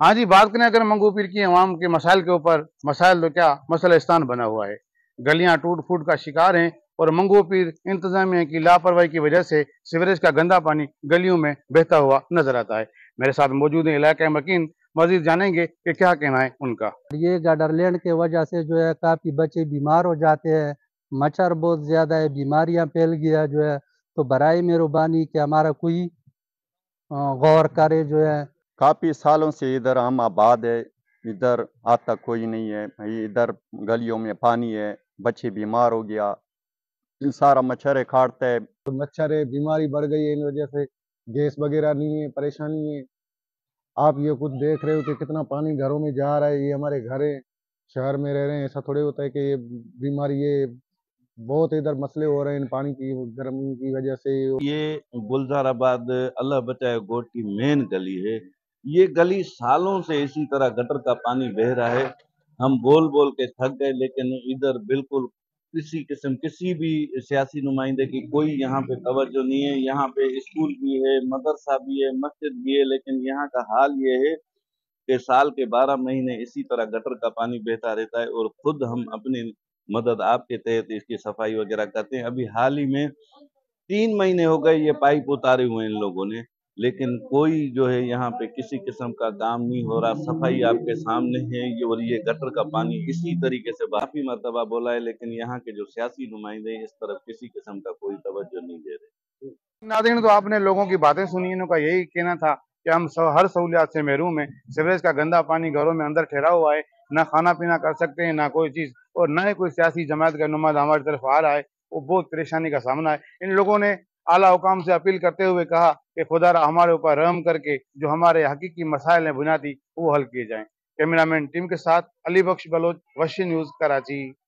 ہاں جی بات کریں اگر منگو پیر کی عوام کے مسائل کے اوپر مسائل تو کیا مسئلہ استان بنا ہوا ہے؟ گلیاں ٹوٹ پھوٹ کا شکار ہیں اور منگو پیر انتظامیہ کی لاپرواہی کی وجہ سے سیوریج کا گندا پانی گلیوں میں بہتا ہوا نظر آتا ہے۔ میرے ساتھ موجود ہیں علاقہ مکین مزید جانیں گے کہ کیا کہنا ہے ان کا۔ یہ گاڈر لینڈ کے وجہ سے جو ہے کافی بچے بیمار ہو جاتے ہیں۔ مچھر بہت زیادہ ہے، بیماریاں پھیل گیا جو ہے۔ تو برائے مہربانی کہ ہمارا کوئی غور کرے جو ہے۔ کافی سالوں سے ادھر ہم آباد ہے ادھر آتا کوئی نہیں ہے ادھر گلیوں میں پانی ہے بچے بیمار ہو گیا سارا مچھر کھاڑتا ہے۔ مچھر ہے بیماری بڑھ گئی ہے ان وجہ سے گیس وغیرہ نہیں ہے پریشانی ہے۔ آپ یہ کچھ دیکھ رہے ہو کہ کتنا پانی گھروں میں جا رہا ہے یہ ہمارے گھر ہے شہر میں رہ رہے ہیں۔ ایسا تھوڑے ہوتا ہے کہ یہ بیماری یہ بہت ادھر مسئلے ہو رہے ہیں پانی کی گرمی کی وجہ سے۔ یہ گلزار آباد اللہ بچائے گوٹ کی مین گلی ہے۔ یہ گلی سالوں سے اسی طرح گٹر کا پانی بہ رہا ہے۔ ہم بول بول کے تھک گئے، لیکن ادھر بالکل کسی قسم، کسی بھی سیاسی نمائندے کی کوئی یہاں پہ توجہ نہیں ہے۔ یہاں پہ اسکول بھی ہے، مدرسہ بھی ہے، مسجد بھی ہے، لیکن یہاں کا حال یہ ہے کہ سال کے بارہ مہینے اسی طرح گٹر کا پانی بہتا رہتا ہے اور خود ہم اپنی مدد آپ کے تحت اس کی صفائی وغیرہ کرتے ہیں۔ ابھی حال ہی میں تین مہینے ہو گئے یہ پائپ اتارے ہوئے ان لوگوں نے۔ لیکن کوئی جو ہے یہاں پہ کسی قسم کا کام نہیں ہو رہا، صفائی آپ کے سامنے ہے اور یہ گٹر کا پانی اسی طریقے سے کافی مرتبہ بولا ہے، لیکن یہاں کے جو سیاسی نمائندے اس طرف کسی قسم کا کوئی توجہ نہیں دے رہے۔ ناظرین، تو آپ نے لوگوں کی باتیں سنی ان کا یہی کہنا تھا کہ ہم ہر سہولیات سے محروم ہیں۔ سیوریج کا گندا پانی گھروں میں اندر ٹھہرا ہوا ہے۔ نہ کھانا پینا کر سکتے ہیں، نہ کوئی چیز، اور نہ ہی کوئی سیاسی جماعت کا نمائندہ ہماری طرف آ رہا ہے۔ وہ بہت پریشانی کا سامنا ہے۔ ان لوگوں نے اعلیٰ حکام سے اپیل کرتے ہوئے کہا کہ خدا را ہمارے اوپر رحم کر کے جو ہمارے حقیقی مسائل ہیں بنیادی وہ حل کیے جائیں۔ کیمرامین ٹیم کے ساتھ علی بخش بلوچ، وشی نیوز، کراچی۔